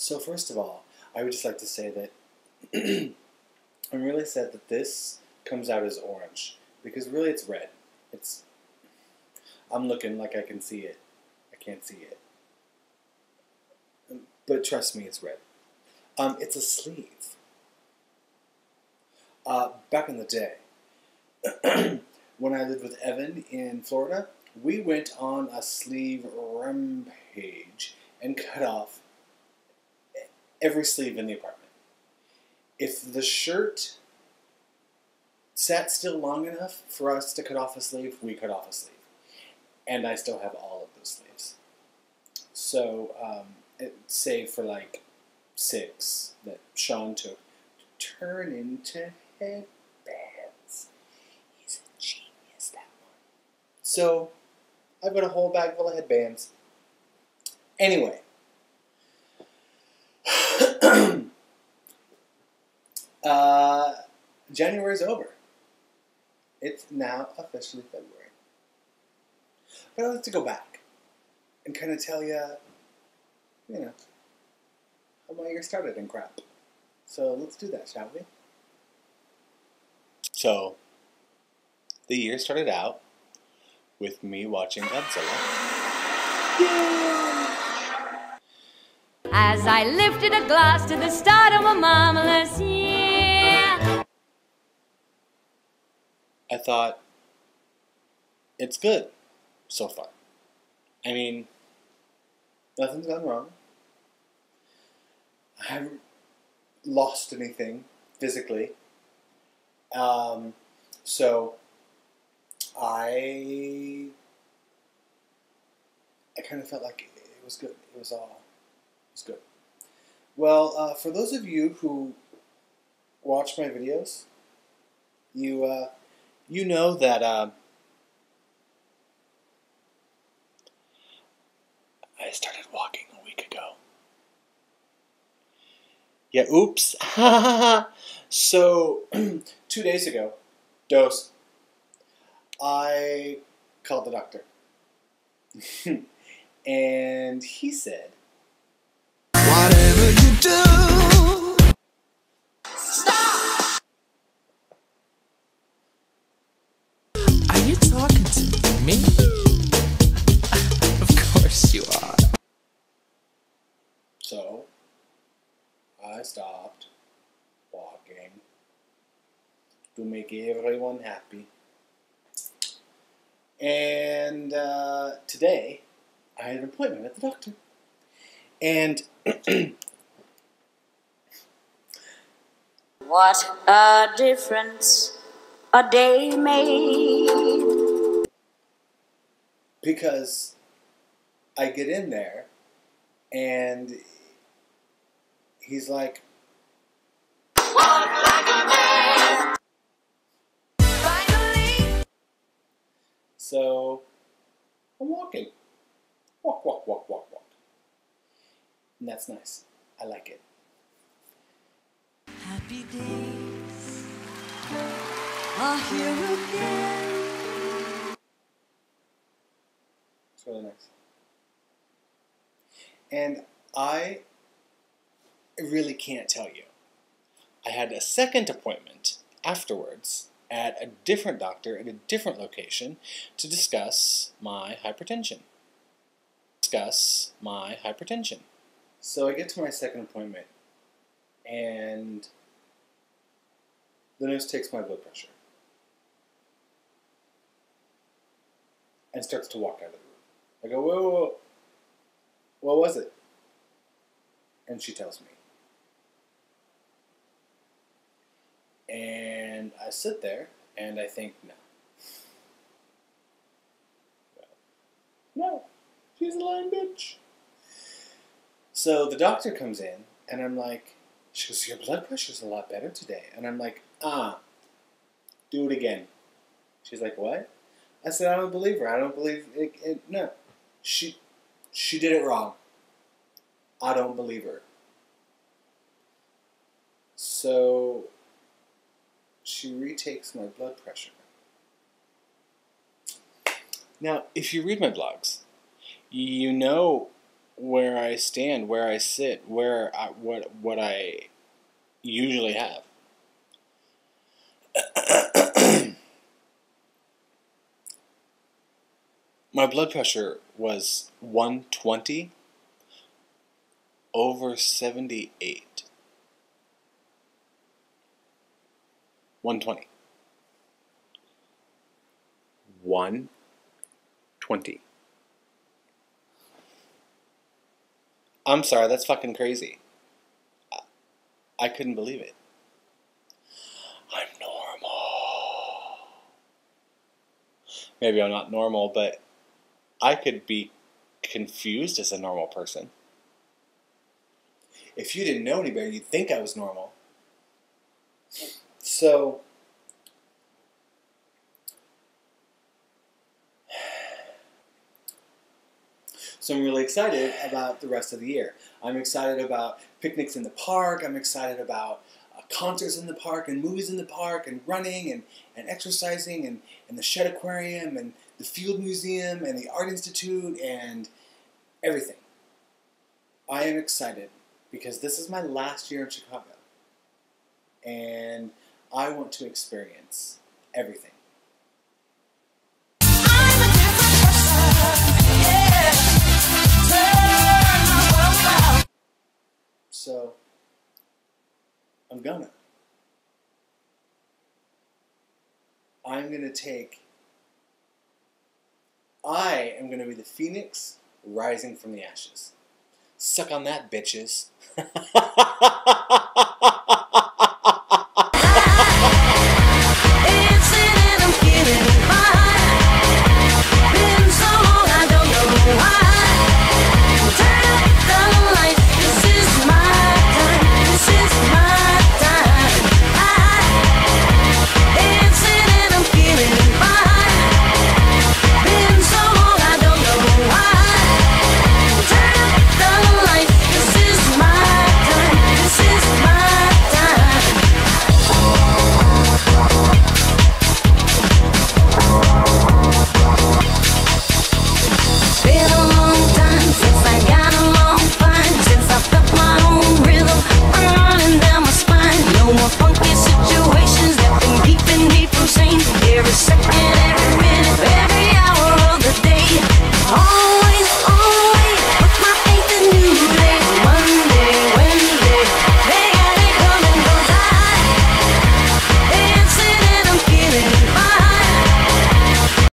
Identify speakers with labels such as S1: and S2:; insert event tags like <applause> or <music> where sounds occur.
S1: So first of all, I would just like to say that <clears throat> I'm really sad that this comes out as orange because really it's red. It's I'm looking like I can see it. I can't see it. But trust me, it's red. Um, it's a sleeve. Uh, back in the day, <clears throat> when I lived with Evan in Florida, we went on a sleeve rampage and cut off every sleeve in the apartment. If the shirt sat still long enough for us to cut off a sleeve, we cut off a sleeve. And I still have all of those sleeves. So, um, it, save for like six that Sean took to turn into headbands. He's a genius, that one. So, I've got a whole bag full of headbands. Anyway. <coughs> uh, January's over. It's now officially February. But I'd like to go back and kind of tell you, you know, how my year started and crap. So let's do that, shall we? So, the year started out with me watching Godzilla.
S2: As I lifted a glass to the start of a marvelous year.
S1: I thought, it's good so far. I mean, nothing's gone wrong. I haven't lost anything physically. Um, so I I kind of felt like it was good. It was all it was good. Well, uh, for those of you who watch my videos, you uh, you know that uh, I started walking a week ago. Yeah, oops. <laughs> so, <clears throat> two days ago, dose, I called the doctor. <laughs> and he said,
S3: me? <laughs> of course you are.
S1: So, I stopped walking to make everyone happy. And uh, today, I had an appointment at the doctor. And
S4: What a difference a day made.
S1: Because I get in there and he's like, So I'm walking. Walk, walk, walk, walk, walk. And that's nice. I like it.
S2: happy days are here again.
S1: It's really nice. And I really can't tell you. I had a second appointment afterwards at a different doctor at a different location to discuss my hypertension. Discuss my hypertension. So I get to my second appointment and the nurse takes my blood pressure and starts to walk out of the room. I go, whoa, whoa, whoa. What was it? And she tells me. And I sit there and I think, no. No, she's a lying bitch. So the doctor comes in and I'm like, she goes, your blood pressure's a lot better today. And I'm like, ah, do it again. She's like, what? I said, I don't believe her. I don't believe it. it no, she, she did it wrong. I don't believe her. So she retakes my blood pressure. Now, if you read my blogs, you know where I stand, where I sit, where I, what what I usually have. My blood pressure was 120 over 78. 120. 120. I'm sorry, that's fucking crazy. I, I couldn't believe it. I'm normal. Maybe I'm not normal, but I could be confused as a normal person. If you didn't know any better, you'd think I was normal. So, <sighs> so I'm really excited about the rest of the year. I'm excited about picnics in the park. I'm excited about uh, concerts in the park and movies in the park and running and, and exercising and, and the Shedd Aquarium and the Field Museum and the Art Institute and everything. I am excited because this is my last year in Chicago. And I want to experience everything. So, I'm gonna. I'm gonna take. I am gonna be the phoenix rising from the ashes. Suck on that, bitches. <laughs>